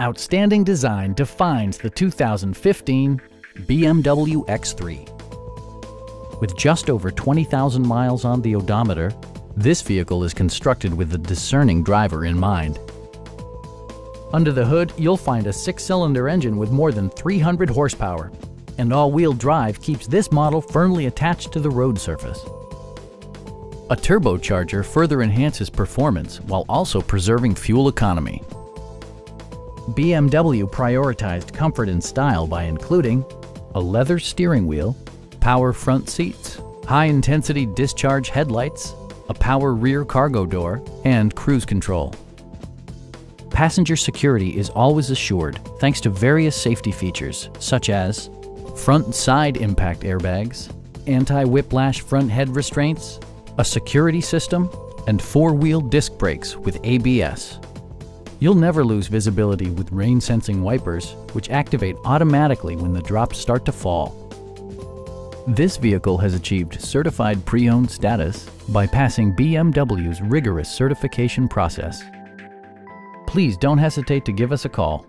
Outstanding design defines the 2015 BMW X3. With just over 20,000 miles on the odometer, this vehicle is constructed with the discerning driver in mind. Under the hood, you'll find a six-cylinder engine with more than 300 horsepower, and all-wheel drive keeps this model firmly attached to the road surface. A turbocharger further enhances performance while also preserving fuel economy. BMW prioritized comfort and style by including a leather steering wheel, power front seats, high-intensity discharge headlights, a power rear cargo door, and cruise control. Passenger security is always assured thanks to various safety features such as front side impact airbags, anti-whiplash front head restraints, a security system, and four-wheel disc brakes with ABS. You'll never lose visibility with rain-sensing wipers, which activate automatically when the drops start to fall. This vehicle has achieved certified pre-owned status by passing BMW's rigorous certification process. Please don't hesitate to give us a call